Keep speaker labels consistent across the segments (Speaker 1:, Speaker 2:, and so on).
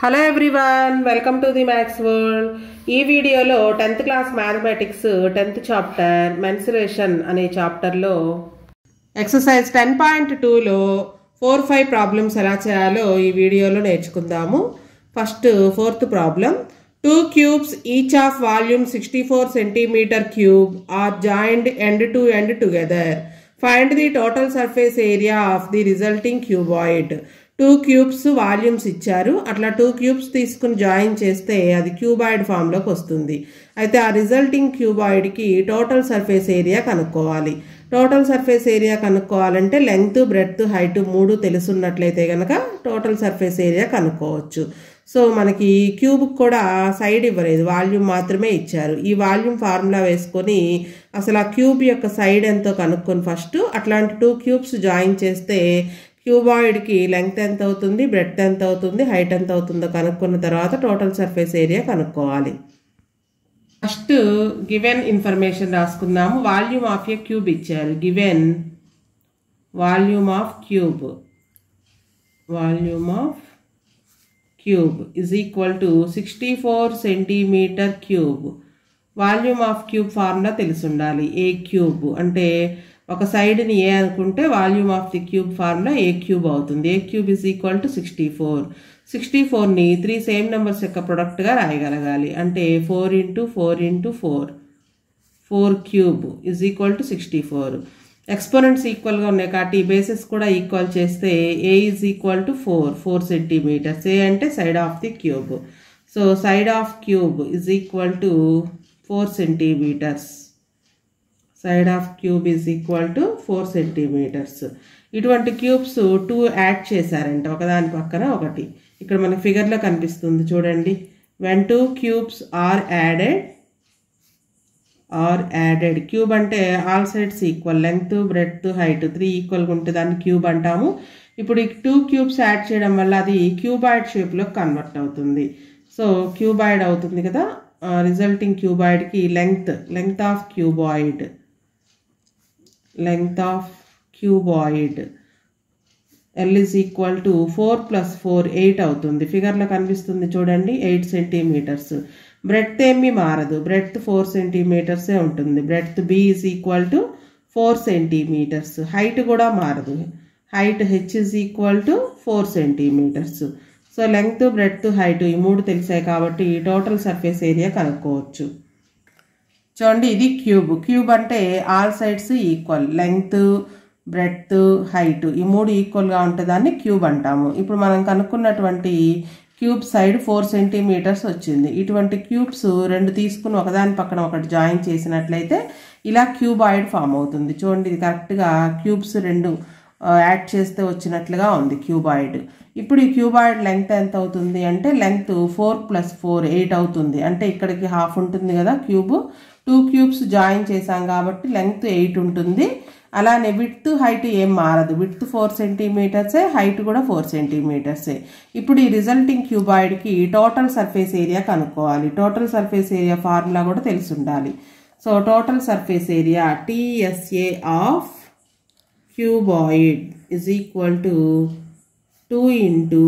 Speaker 1: Hello everyone welcome to the maths world ఈ వీడియోలో tenth class mathematics tenth chapter mensuration అనే చాప్టర్లో exercise ten point టూలో four five problems ఎలా చేయాలో ఈ వీడియోలో నేర్చుకుందాము. First fourth problem two cubes each of volume sixty four centimetre cube are joined end to end together find the total surface area of the resulting cuboid two cubes volumes ఇచ్చారు. అట్లా two cubes తీసుకుని join చేస్తే అది cuboid ఫామ్లోకి వస్తుంది. అయితే ఆ resulting క్యూబాయిడ్కి టోటల్ సర్ఫేస్ ఏరియా కనుక్కోవాలి. టోటల్ సర్ఫేస్ ఏరియా కనుక్కోవాలంటే లెంగ్త్ బ్రెడ్త్ హైట్ మూడు తెలుసున్నట్లయితే కనుక టోటల్ సర్ఫేస్ ఏరియా కనుక్కోవచ్చు. సో మనకి క్యూబ్ కూడా సైడ్ ఇవ్వలేదు. వాల్యూమ్ మాత్రమే ఇచ్చారు. ఈ వాల్యూమ్ ఫార్ములా వేసుకొని అసలు ఆ క్యూబ్ యొక్క సైడ్ ఎంతో కనుక్కొని ఫస్ట్ అట్లాంటి టూ క్యూబ్స్ జాయిన్ చేస్తే క్యూబాయిడ్కి లెంగ్త్ ఎంత అవుతుంది బ్రెడ్త్ ఎంత అవుతుంది హైట్ ఎంత అవుతుందో కనుక్కున్న తర్వాత టోటల్ సర్ఫేస్ ఏరియా కనుక్కోవాలి. ఫస్ట్ గివెన్ ఇన్ఫర్మేషన్ రాసుకుందాము. వాల్యూమ్ ఆఫ్ ఏ క్యూబ్ ఇచ్చారు. Given volume of cube. Volume of cube is equal to sixty four centimetre cube volume of cube formula తెలిసి ఉండాలి. A cube? అంటే ఒక సైడ్ని ఏ అనుకుంటే volume of the cube formula a cube అవుతుంది. A cube is equal to sixty four sixty ఫోర్ని three same numbers యొక్క ప్రొడక్ట్గా రాయగలగాలి. అంటే four into four into four four cube is equal to sixty four exponents ఈక్వల్గా ఉన్నాయి కాబట్టి ఈ bases కూడా ఈక్వల్ చేస్తే a is equal to four four centimetres a అంటే side of the cube so side of cube is equal to four centimetres side of cube is equal to four centimetres. ఇటువంటి cubes two add చేశారంట ఒకదాని పక్కన ఒకటి. ఇక్కడ మనకి ఫిగర్లో కనిపిస్తుంది చూడండి. When two cubes are added are added cube అంటే all sides equal length breadth height three ఈక్వల్గా ఉంటే దాన్ని క్యూబ్ అంటాము. ఇప్పుడు ఈ టూ క్యూబ్స్ యాడ్ చేయడం వల్ల అది క్యూబాయిడ్ షేప్లో కన్వర్ట్ అవుతుంది. సో క్యూబాయిడ్ అవుతుంది కదా resulting క్యూబాయిడ్కి length length of cuboid. Length of cuboid L is equal to four plus four eight అవుతుంది. ఫిగర్లో కనిపిస్తుంది చూడండి ఎయిట్ సెంటీమీటర్స్ బ్రెడ్త్ ఏమీ మారదు. బ్రెడ్త్ ఫోర్ సెంటీమీటర్సే ఉంటుంది. Breadth B is equal to four centimetres height కూడా మారదు. Height H is equal to four centimetres so length breadth height ఈ మూడు తెలిసాయి కాబట్టి టోటల్ సర్ఫేస్ ఏరియా కనుక్కోవచ్చు. చూడండి ఇది క్యూబ్. క్యూబ్ అంటే all sides equal. Length breadth height. ఈ మూడు ఈక్వల్గా ఉంటే దాన్ని క్యూబ్ అంటాము. ఇప్పుడు మనం కనుక్కున్నటువంటి క్యూబ్ సైడ్ ఫోర్ సెంటీమీటర్స్ వచ్చింది. ఇటువంటి క్యూబ్స్ రెండు తీసుకుని ఒకదాని పక్కన ఒకటి జాయిన్ చేసినట్లయితే ఇలా క్యూబాయిడ్ ఫామ్ అవుతుంది. చూడండి ఇది కరెక్ట్గా క్యూబ్స్ రెండు యాడ్ చేస్తే వచ్చినట్లుగా ఉంది క్యూబాయిడ్. ఇప్పుడు ఈ క్యూబాయిడ్ లెంగ్త్ ఎంత అవుతుంది అంటే length four plus four eight అవుతుంది. అంటే ఇక్కడికి హాఫ్ ఉంటుంది కదా క్యూబ్. టూ క్యూబ్స్ జాయిన్ చేసాం కాబట్టి లెంగ్త్ ఎయిట్ ఉంటుంది. అలానే విడ్త్ హైట్ ఏం మారదు. విడ్త్ ఫోర్ సెంటీమీటర్సే హైట్ కూడా ఫోర్ సెంటీమీటర్సే ఇప్పుడు ఈ రిజల్టింగ్ క్యూబాయిడ్కి టోటల్ సర్ఫేస్ ఏరియా కనుక్కోవాలి. టోటల్ సర్ఫేస్ ఏరియా ఫార్ములా కూడా తెలిసి ఉండాలి so total surface area TSA of cuboid is equal to two into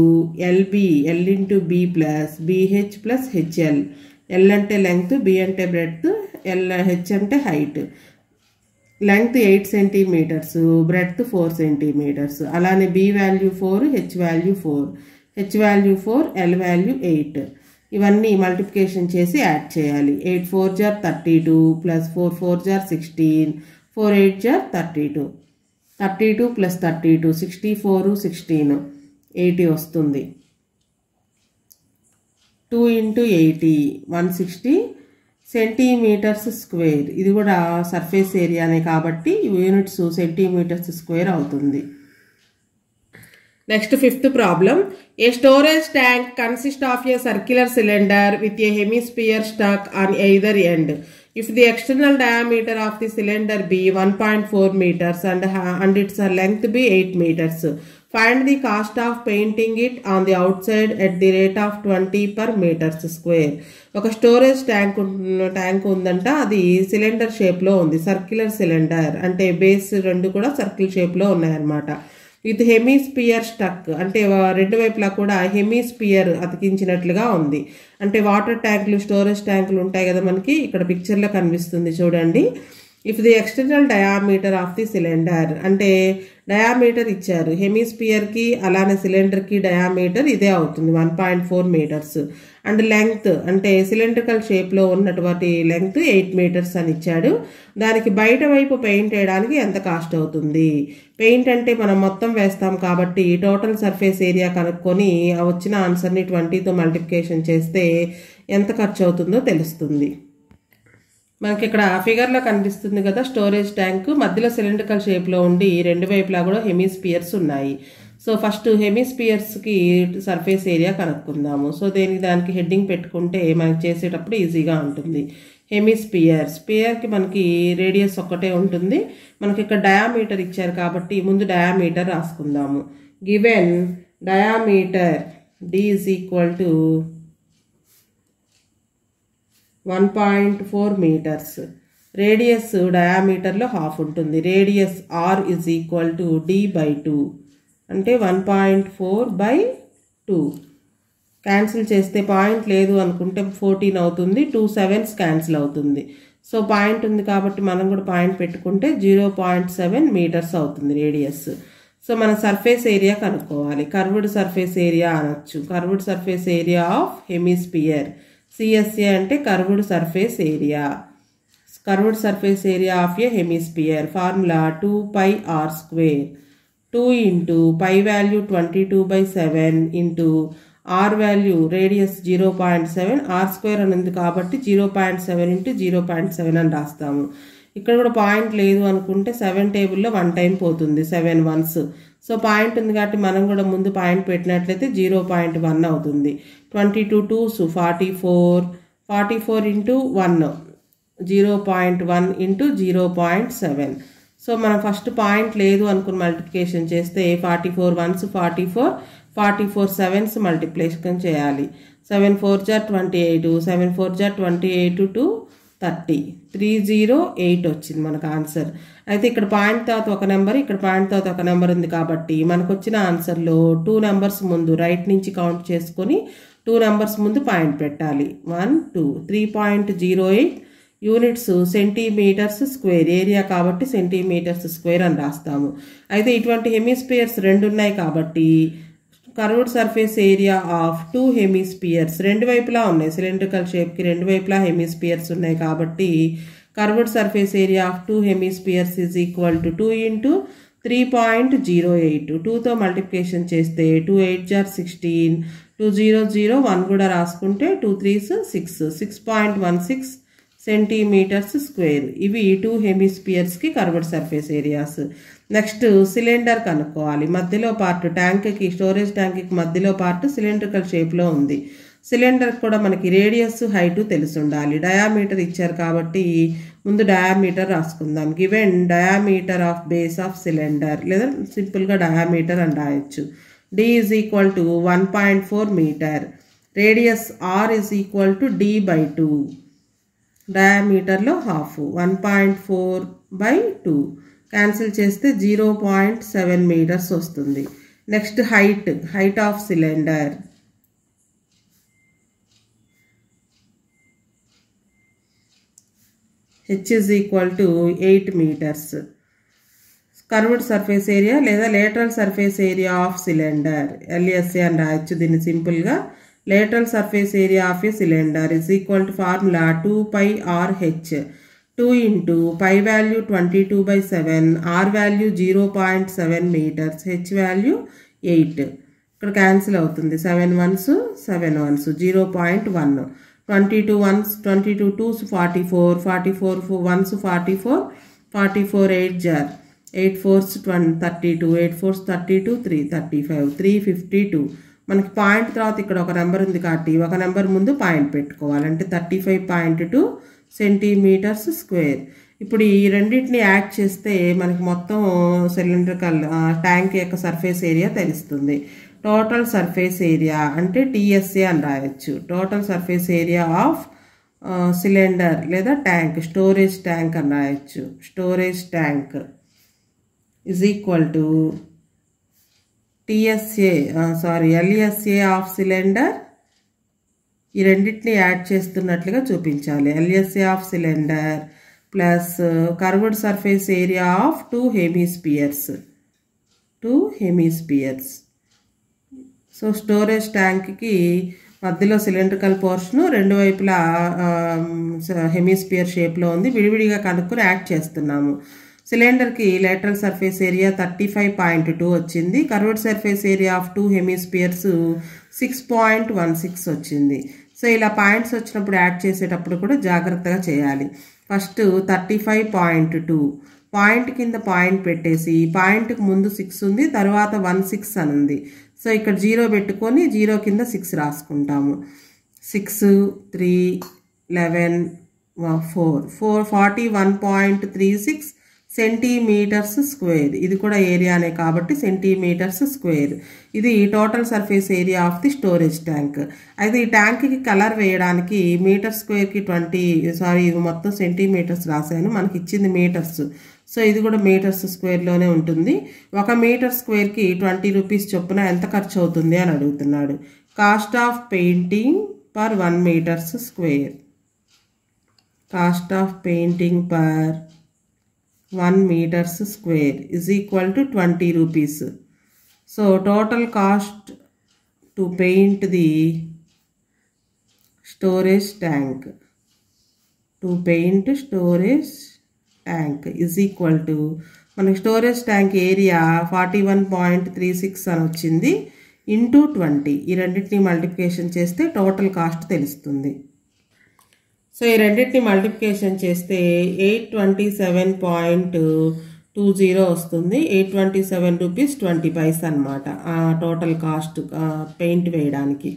Speaker 1: LB L into B plus BH plus HL L అంటే లెంగ్త్ బి అంటే breadth L H అంటే height. Length eight centimetres breadth four centimetres. అలానే B value four H value four. H value four L value eight. ఇవన్నీ multiplication చేసి add చేయాలి. Eight four are thirty two plus four four are sixteen. Four eight are thirty two. Thirty two plus thirty two sixty four sixteen. Eighty వస్తుంది. Two into eighty one sixty. Centimetres square. ఇది కూడా surface ఏరియానే కాబట్టి units centimetres square అవుతుంది. Next fifth problem a storage tank consist of a circular cylinder with a hemisphere stuck on either end if the external diameter of the cylinder be one point four metres and and its length be eight metres find the cost of painting it on the outside at the rate of 20 per metres square ఒక storage tank tank ఉందంట అది cylinder షేప్లో ఉంది circular cylinder అంటే base రెండు కూడా circle షేప్లో ఉన్నాయన్నమాట. విత్ హెమీస్పియర్ స్టక్ అంటే రెండు వైపులా కూడా హెమీస్పియర్ అతికించినట్లుగా ఉంది. అంటే వాటర్ ట్యాంకులు స్టోరేజ్ ట్యాంకులు ఉంటాయి కదా మనకి ఇక్కడ పిక్చర్లో కనిపిస్తుంది చూడండి. If the external diameter of the cylinder అంటే డయామీటర్ ఇచ్చారు. హెమీస్పియర్కి అలానే సిలిండర్కి డయామీటర్ ఇదే అవుతుంది. One point four metres. And length అంటే సిలిండ్రికల్ షేప్లో ఉన్నటువంటి లెంగ్త్ ఎయిట్ మీటర్స్ అని ఇచ్చాడు. దానికి బయట వైపు పెయింట్ వేయడానికి ఎంత కాస్ట్ అవుతుంది? పెయింట్ అంటే మనం మొత్తం వేస్తాం కాబట్టి టోటల్ సర్ఫేస్ ఏరియా కనుక్కొని వచ్చిన ఆన్సర్ని ట్వంటీతో మల్టిప్లికేషన్ చేస్తే ఎంత ఖర్చు అవుతుందో తెలుస్తుంది. మనకి ఇక్కడ ఫిగర్లో కనిపిస్తుంది కదా స్టోరేజ్ ట్యాంక్ మధ్యలో సిలిండ్రికల్ షేప్లో ఉండి రెండు వైపులా కూడా హెమీస్పియర్స్ ఉన్నాయి. సో ఫస్ట్ హెమీస్పియర్స్కి సర్ఫేస్ ఏరియా కనుక్కుందాము. సో దేనికి దానికి హెడ్డింగ్ పెట్టుకుంటే మనకి చేసేటప్పుడు ఈజీగా ఉంటుంది. హెమీస్పియర్ స్పియర్కి మనకి రేడియస్ ఒక్కటే ఉంటుంది. మనకి ఇక్కడ డయామీటర్ ఇచ్చారు కాబట్టి ముందు diameter రాసుకుందాము. Given diameter D is equal to one point four metres radius డయామీటర్లో half ఉంటుంది. Radius R is equal to D by two అంటే one point four by two cancel చేస్తే పాయింట్ లేదు అనుకుంటే ఫోర్టీన్ అవుతుంది. టూ సెవెన్స్ క్యాన్సిల్ అవుతుంది. So point ఉంది కాబట్టి మనం కూడా పాయింట్ పెట్టుకుంటే జీరో పాయింట్ సెవెన్ మీటర్స్ అవుతుంది రేడియస్ సో మన సర్ఫేస్ ఏరియా కనుక్కోవాలి. కర్వ్డ్ సర్ఫేస్ ఏరియా అనొచ్చు. Curved surface area of hemisphere CSA అంటే curved surface area. Curved surface area of a hemisphere. Formula two pi R square. Two into pi value twenty two by seven into R value radius zero point seven. R square అని ఉంది కాబట్టి zero point seven into zero point seven అని రాస్తాము. ఇక్కడ కూడా point లేదు అనుకుంటే seven టేబుల్లో వన్ టైం పోతుంది. Seven ones. సో పాయింట్ ఉంది కాబట్టి మనం కూడా ముందు పాయింట్ పెట్టినట్లయితే జీరో పాయింట్ వన్ అవుతుంది. Twenty two twos forty four forty four into one zero point one into zero point seven. So మనం ఫస్ట్ పాయింట్ లేదు అనుకుని మల్టిప్లికేషన్ చేస్తే forty four ones forty four forty four sevens multiplication చేయాలి. Seven four are twenty eight seven four are twenty eight to thirty. Three zero eight వచ్చింది మనకు answer. అయితే ఇక్కడ point తర్వాత ఒక నెంబర్ ఇక్కడ పాయింట్ తర్వాత ఒక నెంబర్ ఉంది కాబట్టి మనకు వచ్చిన ఆన్సర్లో టూ నెంబర్స్ ముందు రైట్ నుంచి కౌంట్ చేసుకొని టూ నెంబర్స్ ముందు పాయింట్ పెట్టాలి. One two three point zero eight units centimetres square area కాబట్టి సెంటీమీటర్స్ స్క్వేర్ అని రాస్తాము. అయితే ఇటువంటి హెమిస్పియర్స్ రెండు ఉన్నాయి కాబట్టి curved surface area of two hemispheres రెండు వైపులా ఉన్నాయి. సిలిండ్రికల్ షేప్కి రెండు వైపులా హెమిస్పియర్స్ ఉన్నాయి కాబట్టి curved surface area of two hemispheres is equal to two into three point zero eight టూతో మల్టిప్లికేషన్ చేస్తే two eight are sixteen two zero zero one కూడా రాసుకుంటే two threes six six point one six centimetres square ఇవి two హెమిస్పియర్స్కి curved surface areas next cylinder కనుక్కోవాలి. మధ్యలో part ట్యాంక్కి storage ట్యాంక్కి మధ్యలో part cylindrical షేప్లో ఉంది. సిలిండర్ కూడా మనకి రేడియస్ హైట్ తెలిసి ఉండాలి డయామీటర్ ఇచ్చారు కాబట్టి ముందు diameter రాసుకుందాం. Given diameter of base of cylinder లేదా సింపుల్గా డయామీటర్ అని రాయొచ్చు. D is equal to one point four metre radius R is equal to D by two డయామీటర్లో half. One point four by two cancel చేస్తే zero point seven metres వస్తుంది. Next height height of cylinder. H is equal to eight metres curved surface area లేదా lateral surface area of cylinder LSA అని రాయొచ్చు దీన్ని సింపుల్గా lateral surface area of a cylinder is equal to formula two pi R H two into pi value twenty two by seven R value zero point seven metres H value eight. ఇక్కడ cancel అవుతుంది. Seven ones seven ones zero point one. Twenty two ones twenty two twos forty four forty four ones forty four forty four eight are. Eight fours twenty thirty two eight fours thirty two three thirty five three fifty two. మనకి point తర్వాత ఇక్కడ ఒక number ఉంది కాబట్టి ఒక number ముందు point పెట్టుకోవాలి. అంటే thirty five point two centimetres square. ఇప్పుడు ఈ రెండింటిని యాడ్ చేస్తే మనకి మొత్తం సిలిండ్రికల్ ట్యాంక్ యొక్క సర్ఫేస్ ఏరియా తెలుస్తుంది. టోటల్ సర్ఫేస్ ఏరియా అంటే టీఎస్ఏ అని రాయొచ్చు. Total surface area of cylinder లేదా ట్యాంక్ స్టోరేజ్ ట్యాంక్ అని రాయొచ్చు. Storage tank is equal to TSA sorry LSA of cylinder ఈ రెండింటిని యాడ్ చేస్తున్నట్లుగా చూపించాలి. LSA of cylinder plus uh, curved surface area of two hemispheres. Two hemispheres. So storage ట్యాంక్కి మధ్యలో cylindrical portion రెండు వైపులా um, hemisphere షేప్లో ఉంది. విడివిడిగా కనుక్కొని యాడ్ చేస్తున్నాము. సిలిండర్కి lateral surface area thirty five point two వచ్చింది. Curved surface area of two hemispheres six point one six వచ్చింది. సో ఇలా పాయింట్స్ వచ్చినప్పుడు యాడ్ చేసేటప్పుడు కూడా జాగ్రత్తగా చేయాలి. First thirty five point two. Point కింద పాయింట్ పెట్టేసి పాయింట్కి ముందు సిక్స్ ఉంది తర్వాత వన్ సిక్స్ అని ఉంది. సో ఇక్కడ జీరో పెట్టుకొని జీరో కింద six రాసుకుంటాము. Six three eleven four. Four forty one point three six centimetres square. ఇది కూడా ఏరియానే కాబట్టి సెంటీమీటర్స్ స్క్వేర్. ఇది total surface area of the storage tank. అయితే ఈ ట్యాంక్కి కలర్ వేయడానికి మీటర్ స్క్వేర్కి ట్వంటీ సారీ ఇది మొత్తం సెంటీమీటర్స్ రాశాను. మనకి ఇచ్చింది మీటర్స్. సో ఇది కూడా మీటర్స్ స్క్వేర్లోనే ఉంటుంది. ఒక మీటర్ స్క్వేర్కి ట్వంటీ రూపీస్ చొప్పున ఎంత ఖర్చు అవుతుంది అని అడుగుతున్నాడు. Cost of painting per one metres square. Cost of painting per one metres square is equal to twenty rupees so total cost to paint the storage tank to paint storage tank is equal to మనకి storage tank area forty one point three six అని వచ్చింది into twenty ఈ రెండింటిని multiplication చేస్తే total cost తెలుస్తుంది. So ఈ రెండింటిని multiplication చేస్తే eight twenty seven point two zero వస్తుంది. Eight twenty seven rupees twenty paise అనమాట టోటల్ కాస్ట్ పెయింట్ వేయడానికి.